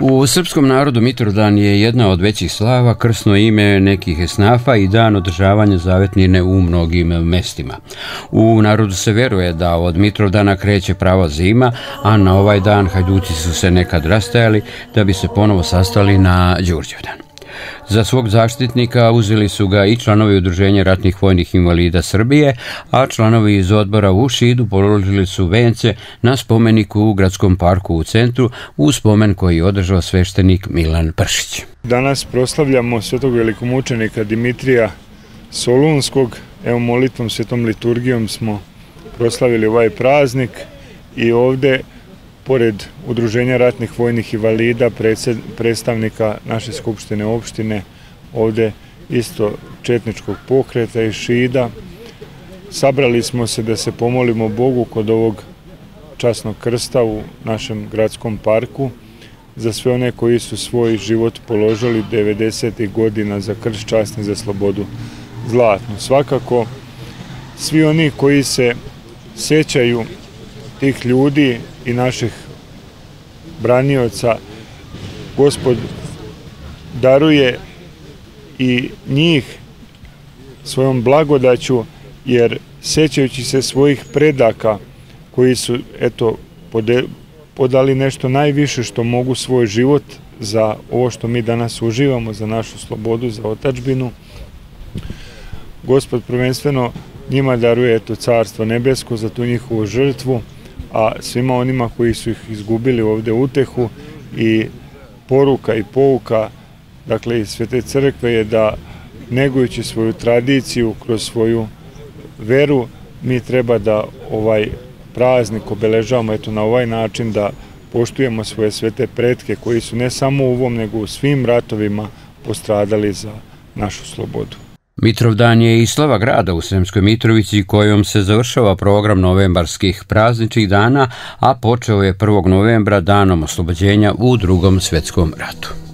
U srpskom narodu Mitrovdan je jedna od većih slava, krsno ime nekih esnafa i dan održavanja zavetnine u mnogim mestima. U narodu se veruje da od Mitrovdana kreće prava zima, a na ovaj dan hajduci su se nekad rastajali da bi se ponovo sastali na Đurđevdan. Za svog zaštitnika uzeli su ga i članovi Udruženja ratnih vojnih invalida Srbije, a članovi iz odbora u Šidu položili su vence na spomeniku u gradskom parku u centru u spomen koji je održao sveštenik Milan Pršić. Danas proslavljamo svetog velikomučenika Dimitrija Solunskog. Evo molitvom svetom liturgijom smo proslavili ovaj praznik i ovde pored Udruženja ratnih vojnih invalida, predstavnika naše skupštine opštine, ovde isto Četničkog pokreta i Šida, sabrali smo se da se pomolimo Bogu kod ovog časnog krsta u našem gradskom parku za sve one koji su svoj život položili 90. godina za krst časni za slobodu zlatnu. Svakako, svi oni koji se sećaju tih ljudi i naših branioca gospod daruje i njih svojom blagodaću jer sećajući se svojih predaka koji su eto podali nešto najviše što mogu svoj život za ovo što mi danas uživamo, za našu slobodu, za otačbinu. Gospod prvenstveno njima daruje eto carstvo nebesko za tu njihovu žrtvu, a svima onima koji su ih izgubili ovde utehu i poruka i pouka dakle iz Svete crkve je da negujući svoju tradiciju kroz svoju veru mi treba da ovaj praznik obeležavamo eto na ovaj način da poštujemo svoje svete pretke koji su ne samo u ovom nego u svim ratovima postradali za našu slobodu. Mitrovdan je i slava grada u Sremskoj Mitrovici kojom se završava program novembarskih prazničnih dana, a počeo je 1. novembra danom oslobođenja u drugom svetskom ratu.